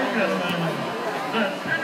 The Tennessee